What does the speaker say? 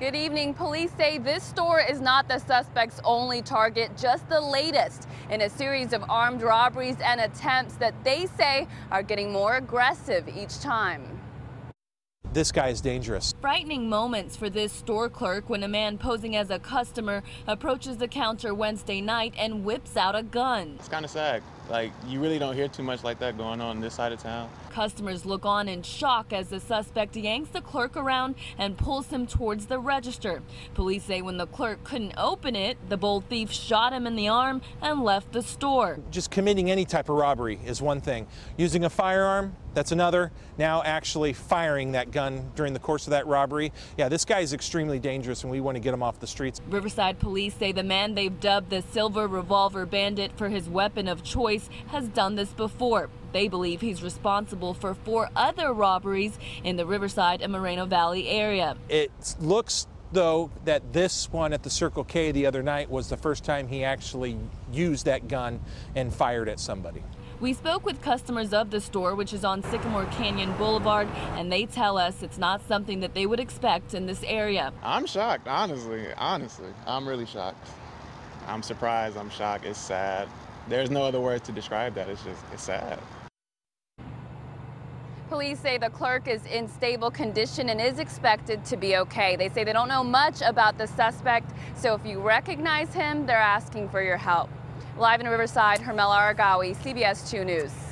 Good evening. Police say this store is not the suspect's only target, just the latest in a series of armed robberies and attempts that they say are getting more aggressive each time. This guy is dangerous. Frightening moments for this store clerk when a man posing as a customer approaches the counter Wednesday night and whips out a gun. It's kind of sad. Like, you really don't hear too much like that going on this side of town. Customers look on in shock as the suspect yanks the clerk around and pulls him towards the register. Police say when the clerk couldn't open it, the bold thief shot him in the arm and left the store. Just committing any type of robbery is one thing. Using a firearm, that's another. Now actually firing that gun during the course of that robbery. Yeah, this guy is extremely dangerous and we want to get him off the streets. Riverside police say the man they've dubbed the Silver Revolver Bandit for his weapon of choice has done this before. They believe he's responsible for four other robberies in the Riverside and Moreno Valley area. It looks though that this one at the Circle K the other night was the first time he actually used that gun and fired at somebody. We spoke with customers of the store, which is on Sycamore Canyon Boulevard, and they tell us it's not something that they would expect in this area. I'm shocked, honestly. Honestly, I'm really shocked. I'm surprised. I'm shocked. It's sad. There's no other words to describe that. It's just, it's sad. Police say the clerk is in stable condition and is expected to be okay. They say they don't know much about the suspect, so if you recognize him, they're asking for your help. Live in Riverside, Hermela Aragawi, CBS 2 News.